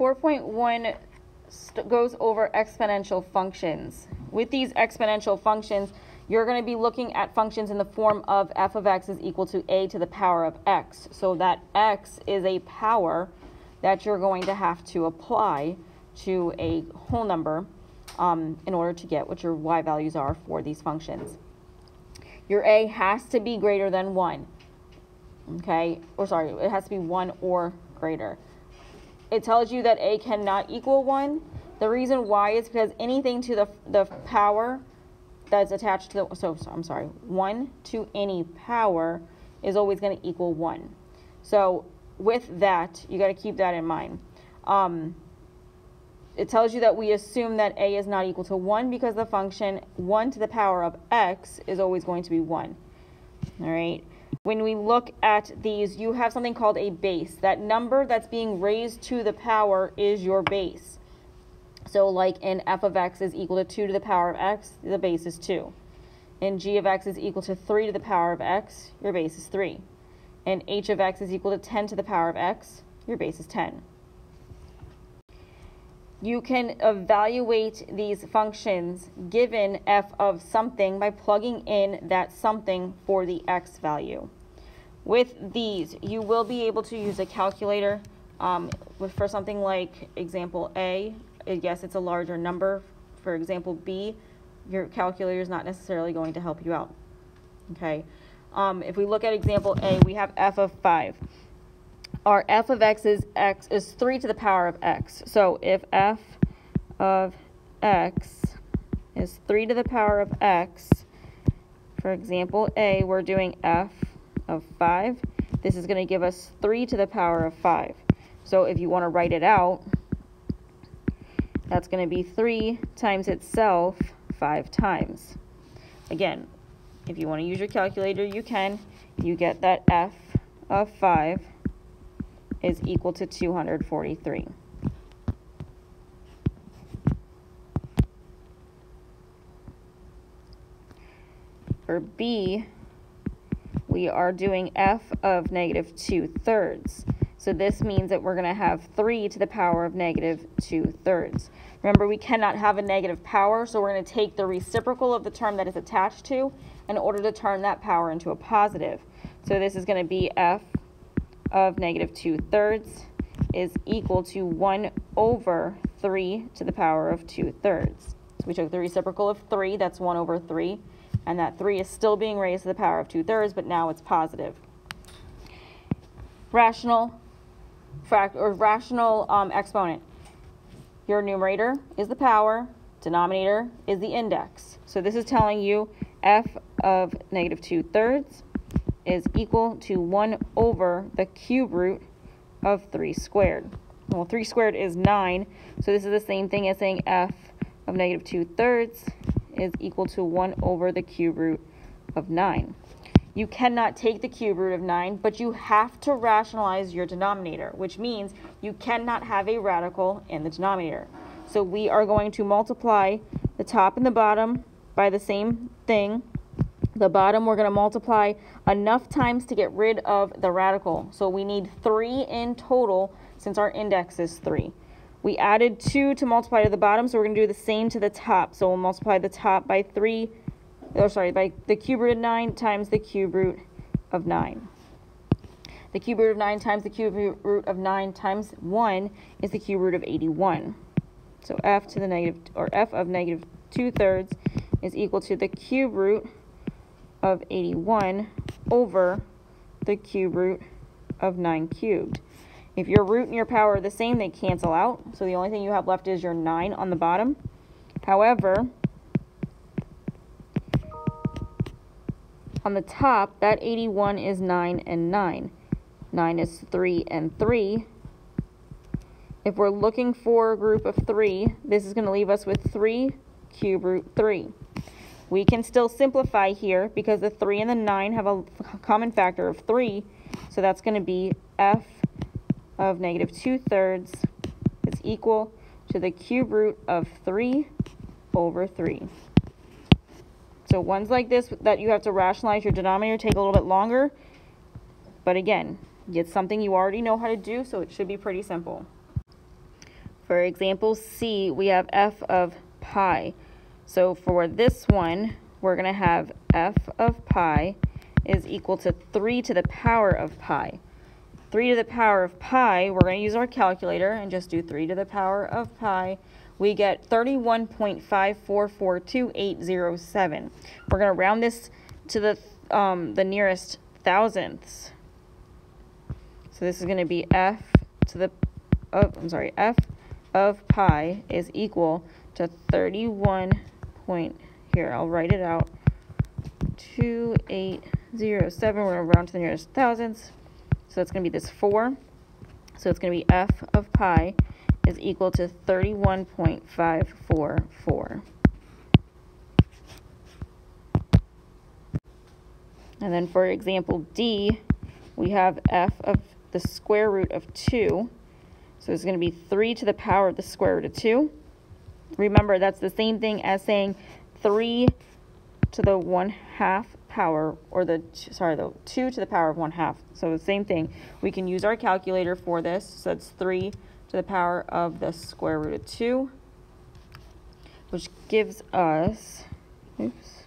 4.1 goes over exponential functions. With these exponential functions, you're going to be looking at functions in the form of f of x is equal to a to the power of x. So that x is a power that you're going to have to apply to a whole number um, in order to get what your y values are for these functions. Your a has to be greater than 1. Okay, or sorry, it has to be 1 or greater. It tells you that a cannot equal 1. The reason why is because anything to the, the power that's attached to the, so, so I'm sorry, 1 to any power is always going to equal 1. So with that, you got to keep that in mind. Um, it tells you that we assume that a is not equal to 1 because the function 1 to the power of x is always going to be 1. All right. When we look at these, you have something called a base. That number that's being raised to the power is your base. So like in f of x is equal to 2 to the power of x, the base is 2. In g of x is equal to 3 to the power of x, your base is 3. And h of x is equal to 10 to the power of x, your base is 10. You can evaluate these functions given f of something by plugging in that something for the x value. With these, you will be able to use a calculator um, for something like example A. Yes, it's a larger number. For example B, your calculator is not necessarily going to help you out. Okay. Um, if we look at example A, we have f of 5 our f of x is x is 3 to the power of x. So if f of x is 3 to the power of x, for example A, we're doing f of 5. This is going to give us 3 to the power of 5. So if you want to write it out, that's going to be 3 times itself 5 times. Again, if you want to use your calculator, you can. You get that f of 5 is equal to 243. For B, we are doing f of negative 2 thirds. So this means that we're going to have 3 to the power of negative 2 thirds. Remember, we cannot have a negative power, so we're going to take the reciprocal of the term that is attached to in order to turn that power into a positive. So this is going to be f of negative 2 thirds is equal to 1 over 3 to the power of 2 thirds. So we took the reciprocal of 3, that's 1 over 3, and that 3 is still being raised to the power of 2 thirds, but now it's positive. Rational fract or rational um, exponent. Your numerator is the power, denominator is the index. So this is telling you f of negative 2 thirds is equal to 1 over the cube root of 3 squared. Well, 3 squared is 9, so this is the same thing as saying f of negative 2 thirds is equal to 1 over the cube root of 9. You cannot take the cube root of 9, but you have to rationalize your denominator, which means you cannot have a radical in the denominator. So we are going to multiply the top and the bottom by the same thing, the bottom we're going to multiply enough times to get rid of the radical. So we need 3 in total since our index is 3. We added 2 to multiply to the bottom, so we're going to do the same to the top. So we'll multiply the top by 3, or sorry, by the cube root of 9 times the cube root of 9. The cube root of 9 times the cube root of 9 times 1 is the cube root of 81. So f to the negative, or f of negative 2 thirds is equal to the cube root of 81 over the cube root of 9 cubed. If your root and your power are the same, they cancel out. So the only thing you have left is your 9 on the bottom. However, on the top, that 81 is 9 and 9. 9 is 3 and 3. If we're looking for a group of 3, this is going to leave us with 3 cube root 3. We can still simplify here because the 3 and the 9 have a common factor of 3. So that's going to be f of negative 2 thirds is equal to the cube root of 3 over 3. So ones like this that you have to rationalize your denominator take a little bit longer. But again, it's something you already know how to do, so it should be pretty simple. For example C, we have f of pi. So for this one, we're going to have f of pi is equal to 3 to the power of pi. 3 to the power of pi, we're going to use our calculator and just do 3 to the power of pi. We get 31.5442807. We're going to round this to the, um, the nearest thousandths. So this is going to be f to the, oh, I'm sorry, f of pi is equal to 31 point, here, I'll write it out, 2807. We're going to round to the nearest thousandths. So it's going to be this 4. So it's going to be f of pi is equal to 31.544. And then for example D, we have f of the square root of 2. So it's going to be 3 to the power of the square root of 2. Remember, that's the same thing as saying 3 to the 1 half power, or the, sorry, the 2 to the power of 1 half. So the same thing. We can use our calculator for this. So it's 3 to the power of the square root of 2, which gives us, oops,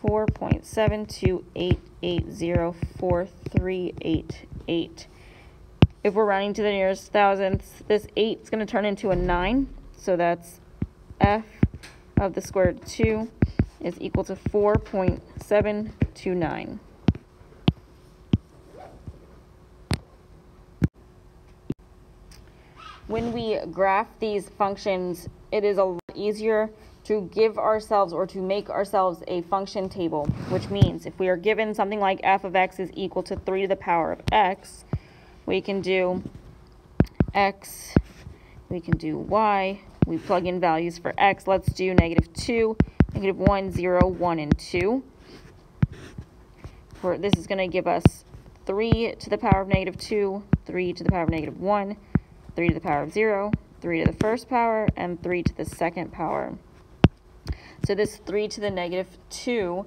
four point seven two eight eight zero four three eight eight. If we're rounding to the nearest thousandths, this eight is going to turn into a nine, so that's f of the square root of two is equal to four point seven two nine. When we graph these functions, it is a lot easier to give ourselves or to make ourselves a function table, which means if we are given something like f of x is equal to 3 to the power of x, we can do x, we can do y, we plug in values for x. Let's do negative 2, negative 1, 0, 1, and 2. For, this is going to give us 3 to the power of negative 2, 3 to the power of negative 1, 3 to the power of 0, 3 to the first power, and 3 to the second power. So this 3 to the negative 2,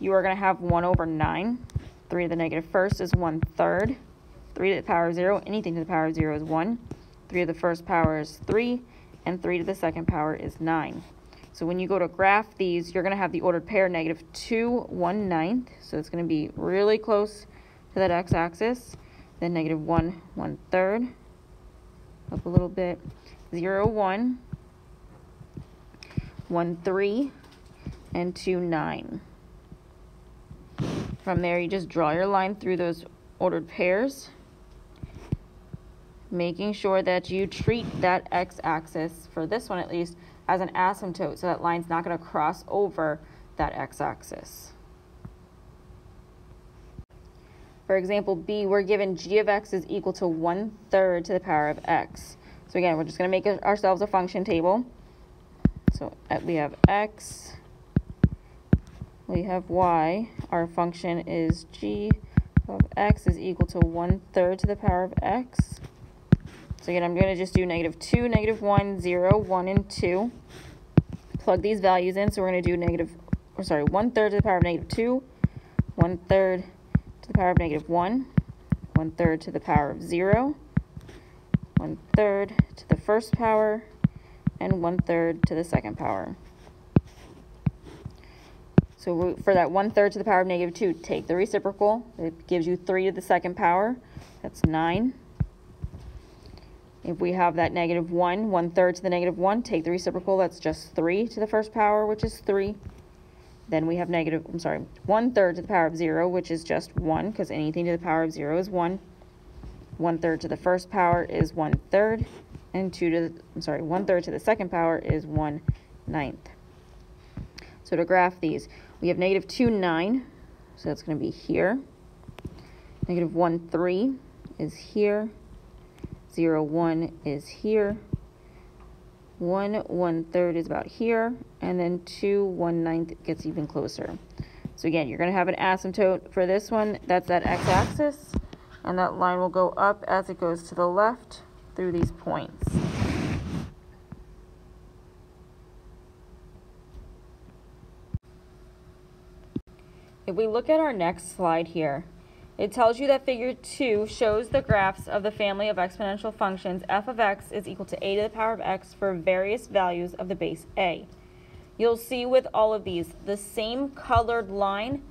you are going to have 1 over 9. 3 to the negative first is 1 third. 3 to the power of 0, anything to the power of 0 is 1. 3 to the first power is 3, and 3 to the second power is 9. So when you go to graph these, you're going to have the ordered pair negative 2, 1 ninth. So it's going to be really close to that x-axis. Then negative 1, 1 third. Up a little bit. 0, 1, 1, 3, and 2, 9. From there, you just draw your line through those ordered pairs, making sure that you treat that x-axis, for this one at least, as an asymptote, so that line's not going to cross over that x-axis. For example, B, we're given g of x is equal to 1 third to the power of x. So again, we're just going to make ourselves a function table. So uh, we have x, we have y. Our function is g of x is equal to 1 third to the power of x. So again, I'm going to just do negative 2, negative 1, 0, 1, and 2. Plug these values in. So we're going to do negative, or sorry, 1 third to the power of negative 2, 1 third to the power of negative 1, 1 third to the power of 0, 1 third to the first power, and one third to the second power. So for that one third to the power of negative 2, take the reciprocal. It gives you 3 to the second power. That's 9. If we have that negative 1, one third to the negative 1, take the reciprocal. That's just 3 to the first power, which is 3. Then we have negative, I'm sorry, 1 third to the power of 0, which is just 1, because anything to the power of 0 is 1. 1 third to the first power is 1 third and 2 to the, I'm sorry, 1 third to the second power is 1 ninth. So to graph these, we have negative 2, 9, so that's going to be here. Negative 1, 3 is here. 0, 1 is here. 1, 1 third is about here. And then 2, 1 ninth gets even closer. So again, you're going to have an asymptote for this one. That's that x-axis. And that line will go up as it goes to the left through these points. If we look at our next slide here, It tells you that figure 2 shows the graphs of the family of exponential functions f of x is equal to a to the power of x for various values of the base a. You'll see with all of these, the same colored line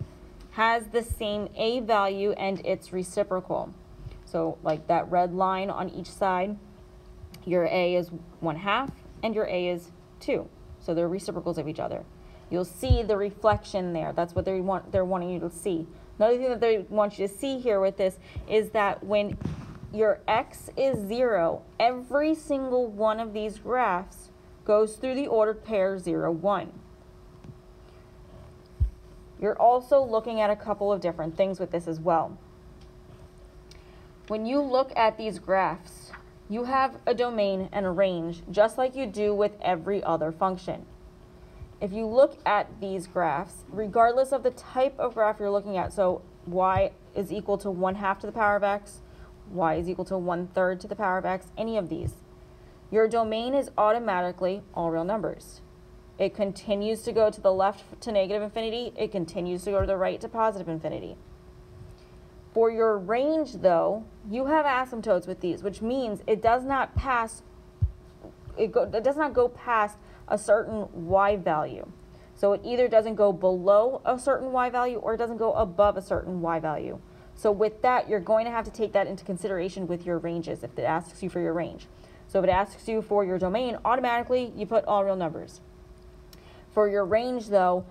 has the same a value and its reciprocal. So like that red line on each side, your a is 1 half and your a is 2. So they're reciprocals of each other. You'll see the reflection there. That's what they want, they're wanting you to see. Another thing that they want you to see here with this is that when your x is 0, every single one of these graphs goes through the ordered pair 0, 1. You're also looking at a couple of different things with this as well. When you look at these graphs, you have a domain and a range, just like you do with every other function. If you look at these graphs, regardless of the type of graph you're looking at, so y is equal to 1 half to the power of x, y is equal to 1 third to the power of x, any of these, your domain is automatically all real numbers. It continues to go to the left to negative infinity. It continues to go to the right to positive infinity. For your range, though, you have asymptotes with these, which means it does not pass, it, go, it does not go past a certain y value. So it either doesn't go below a certain y value or it doesn't go above a certain y value. So with that, you're going to have to take that into consideration with your ranges if it asks you for your range. So if it asks you for your domain, automatically you put all real numbers. For your range though,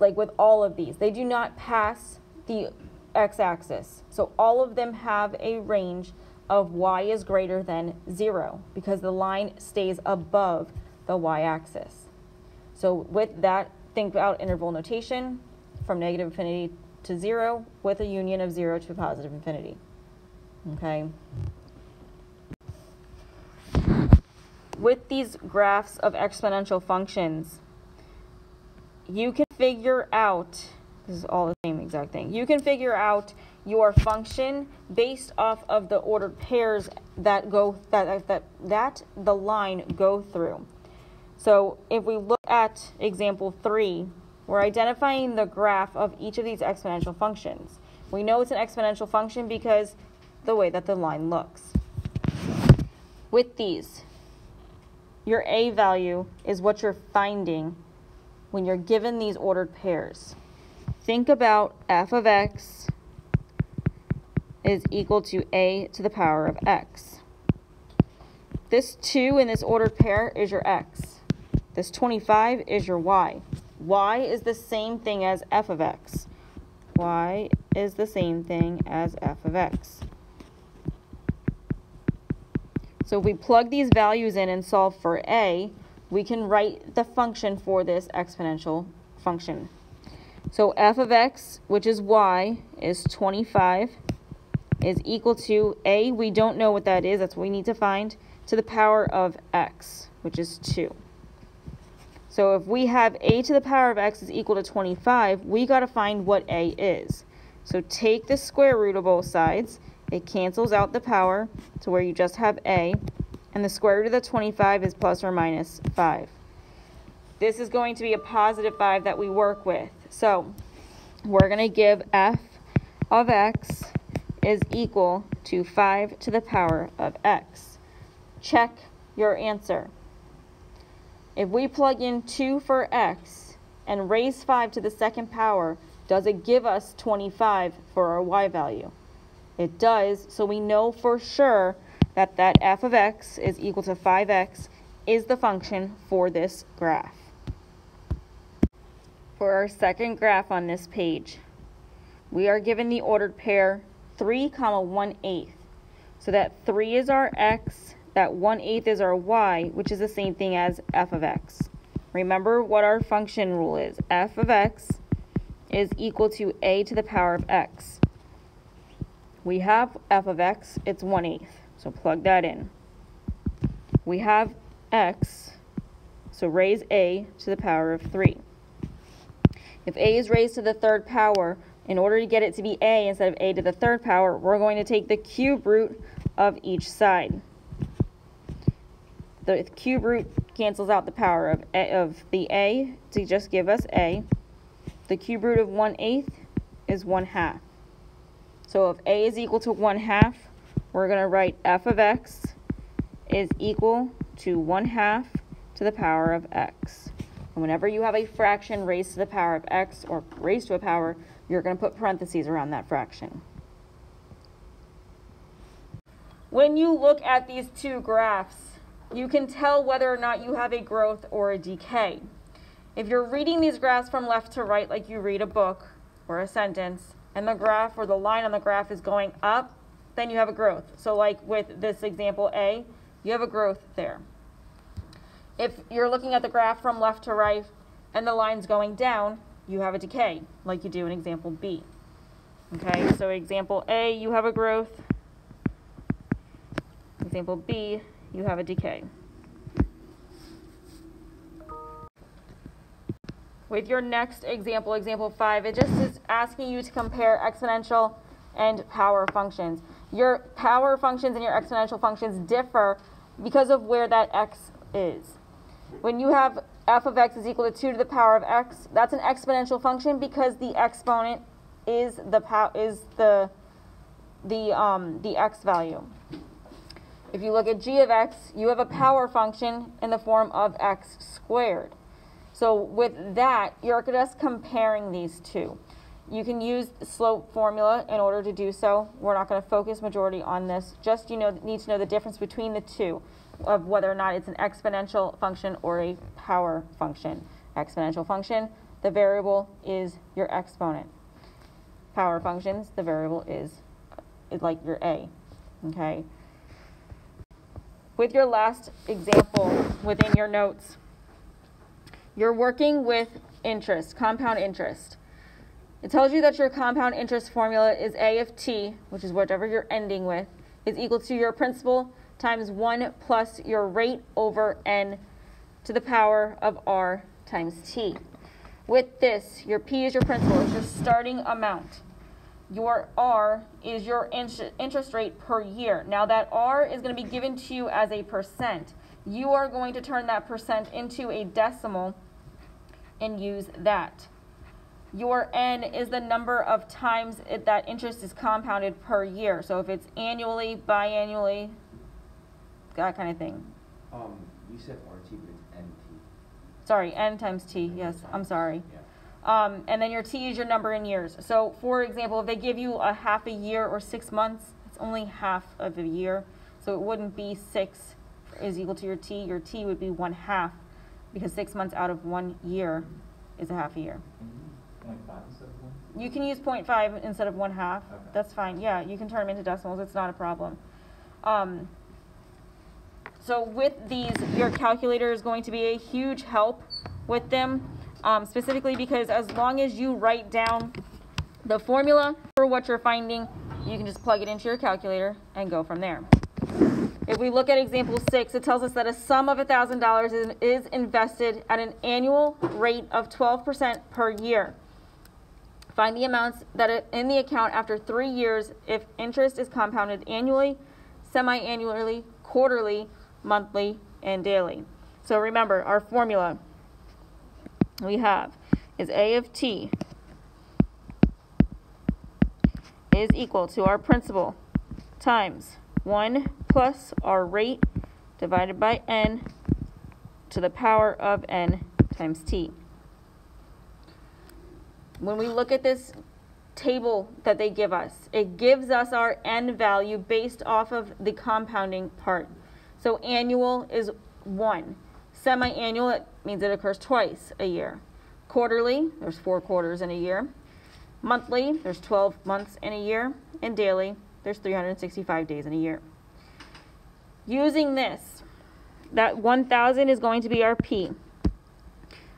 like with all of these, they do not pass the x-axis. So all of them have a range of y is greater than zero because the line stays above the y-axis. So with that, think about interval notation from negative infinity to zero with a union of zero to positive infinity. Okay. With these graphs of exponential functions, you can figure out, this is all the same exact thing, you can figure out your function based off of the ordered pairs that go, that, that, that the line go through. So if we look at example three, we're identifying the graph of each of these exponential functions. We know it's an exponential function because the way that the line looks. With these, your a value is what you're finding when you're given these ordered pairs. Think about f of x is equal to a to the power of x. This 2 in this ordered pair is your x. This 25 is your y. y is the same thing as f of x. y is the same thing as f of x. So if we plug these values in and solve for a, we can write the function for this exponential function. So f of x, which is y, is 25, is equal to a, we don't know what that is, that's what we need to find, to the power of x, which is 2. So if we have a to the power of x is equal to 25, we got to find what a is. So take the square root of both sides. It cancels out the power to where you just have a and the square root of the 25 is plus or minus 5. This is going to be a positive 5 that we work with. So we're going to give f of x is equal to 5 to the power of x. Check your answer. If we plug in 2 for x and raise 5 to the second power, does it give us 25 for our y value? It does, so we know for sure that that f of x is equal to 5x is the function for this graph. For our second graph on this page, we are given the ordered pair 3 comma 1 eighth. So that 3 is our x, that 1 eighth is our y, which is the same thing as f of x. Remember what our function rule is. f of x is equal to a to the power of x. We have f of x, it's 1 eighth. So plug that in. We have x, so raise a to the power of 3. If a is raised to the third power, in order to get it to be a instead of a to the third power, we're going to take the cube root of each side. The cube root cancels out the power of, a, of the a to just give us a. The cube root of 1 eighth is 1 half. So if a is equal to 1 half, we're going to write f of x is equal to 1 half to the power of x. And whenever you have a fraction raised to the power of x or raised to a power, you're going to put parentheses around that fraction. When you look at these two graphs, you can tell whether or not you have a growth or a decay. If you're reading these graphs from left to right like you read a book or a sentence, and the graph or the line on the graph is going up, then you have a growth. So like with this example A, you have a growth there. If you're looking at the graph from left to right and the line's going down, you have a decay, like you do in example B. Okay, so example A, you have a growth. Example B, you have a decay. With your next example, example 5, it just is asking you to compare exponential and power functions. Your power functions and your exponential functions differ because of where that x is. When you have f of x is equal to 2 to the power of x, that's an exponential function because the exponent is the is the the um, the x value. If you look at g of x, you have a power function in the form of x squared. So with that, you're just comparing these two. You can use the slope formula in order to do so. We're not going to focus majority on this. Just you know need to know the difference between the two of whether or not it's an exponential function or a power function. Exponential function, the variable is your exponent. Power functions, the variable is, is like your a. Okay. With your last example within your notes, you're working with interest, compound interest. It tells you that your compound interest formula is A of t, which is whatever you're ending with, is equal to your principal times 1 plus your rate over n to the power of r times t. With this, your p is your principal, it's your starting amount. Your r is your interest rate per year. Now that r is going to be given to you as a percent. You are going to turn that percent into a decimal and use that. Your n is the number of times it, that interest is compounded per year. So if it's annually, biannually, that kind of thing. Um, you said RT, but it's NT. Sorry, n times t. Yes, I'm sorry. Yeah. Um, and then your t is your number in years. So for example, if they give you a half a year or six months, it's only half of a year. So it wouldn't be six is equal to your t. Your t would be one half because six months out of one year is a half a year. Point five instead of one? You can use 0.5 instead of one half. Okay. That's fine. Yeah, you can turn them into decimals. It's not a problem. Um, so with these, your calculator is going to be a huge help with them, um, specifically because as long as you write down the formula for what you're finding, you can just plug it into your calculator and go from there. If we look at example six, it tells us that a sum of $1,000 is, invested at an annual rate of 12% per year. Find the amounts that are in the account after three years if interest is compounded annually, semi-annually, quarterly, monthly, and daily. So remember, our formula we have is A of t is equal to our principal times 1 plus our rate divided by n to the power of n times t. When we look at this table that they give us, it gives us our n value based off of the compounding part. So annual is 1. Semi-annual, it means it occurs twice a year. Quarterly, there's four quarters in a year. Monthly, there's 12 months in a year. And daily, there's 365 days in a year. Using this, that 1,000 is going to be our P.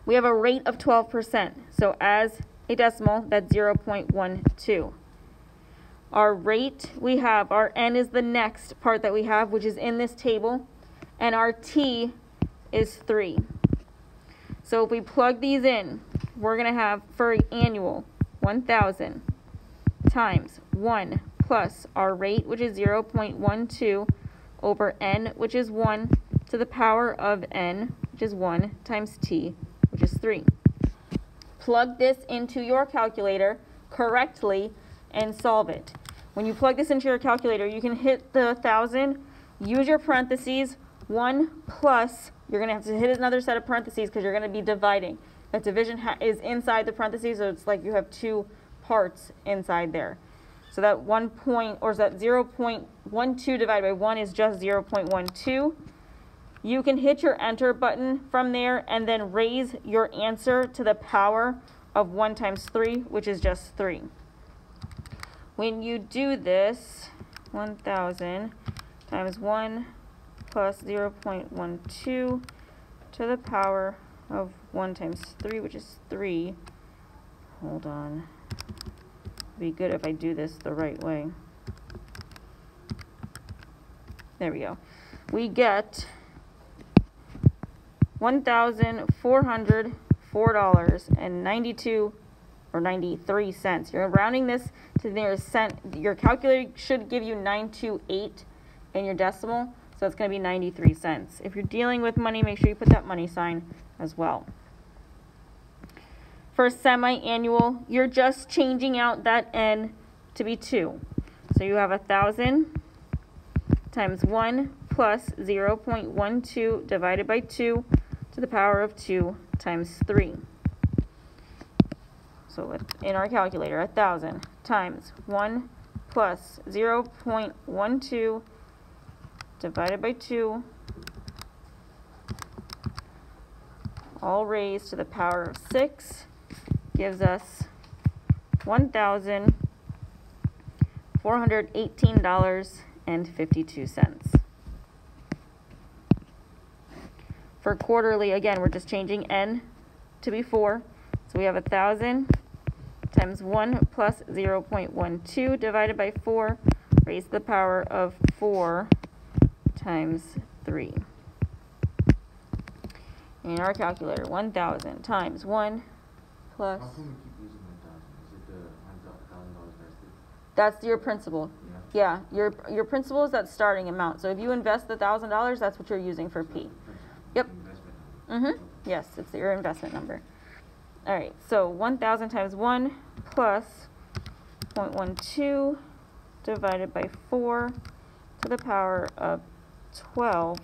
We have a rate of 12%. So as a decimal, that's 0.12. Our rate we have, our N is the next part that we have, which is in this table, and our T is 3. So if we plug these in, we're going to have for annual 1,000 times 1 plus our rate, which is 0.12, over n, which is 1, to the power of n, which is 1, times t, which is 3. Plug this into your calculator correctly and solve it. When you plug this into your calculator, you can hit the thousand, use your parentheses, one plus, you're gonna have to hit another set of parentheses because you're gonna be dividing. That division is inside the parentheses, so it's like you have two parts inside there. So that one point, or is that zero point one two divided by one is just zero point one two. You can hit your enter button from there and then raise your answer to the power of 1 times 3, which is just 3. When you do this, 1000 times 1 plus 0.12 to the power of 1 times 3, which is 3. Hold on. Be good if I do this the right way. There we go. We get one thousand four hundred four dollars and ninety-two or ninety-three cents. You're rounding this to the nearest cent. Your calculator should give you nine two eight in your decimal, it's going to be ninety-three cents. If you're dealing with money, make sure you put that money sign as well. For semi-annual, you're just changing out that n to be two. So you have a thousand times 1 plus 0.12 divided by 2 to the power of 2 times 3. So in our calculator, 1,000 times 1 plus 0.12 divided by 2, all raised to the power of 6, gives us $1,418.52. For quarterly, again, we're just changing n to be 4. So we have 1,000 times 1 plus 0.12 divided by 4 raised to the power of 4 times 3. In our calculator, 1,000 times 1 plus, How come we keep losing one thousand? Is it the one thousand dollars vested? that's your principal. Yeah. Yeah, your, your principal is that starting amount. So if you invest the thousand dollars, that's what you're using for P. Yep. Mm-hmm, yes, it's your investment number. All right, so one thousand times one plus 0.12 divided by four to the power of twelve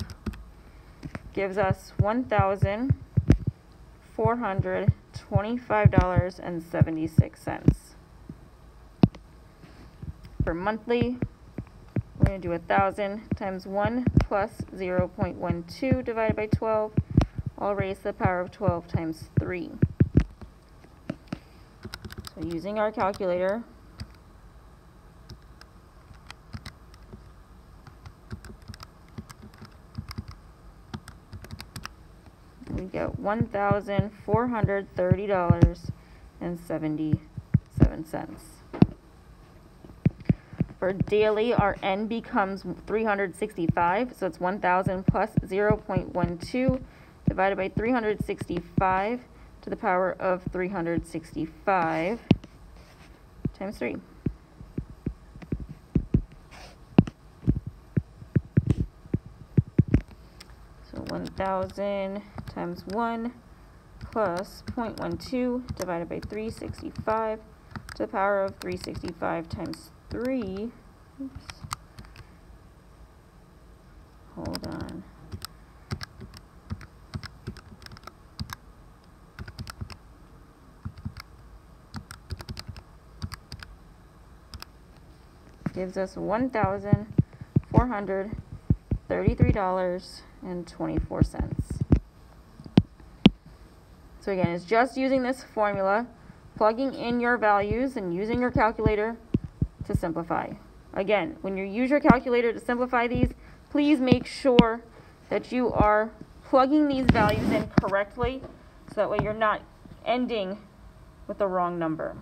gives us one thousand four hundred twenty-five dollars and seventy-six cents. For monthly, we're gonna do a thousand times one plus zero point one two divided by twelve, all raised to the power of twelve times three. So using our calculator, $1,430.77. For daily, our n becomes 365, so it's 1,000 plus 0 0.12 divided by 365 to the power of 365 times 3. So 1,000 times 1 plus 0.12 divided by 365 to the power of 365 times 3. Oops. Hold on. Gives us one thousand four hundred thirty-three dollars and twenty-four cents. Again, it's just using this formula, plugging in your values and using your calculator to simplify. Again, when you use your calculator to simplify these, please make sure that you are plugging these values in correctly so that way you're not ending with the wrong number.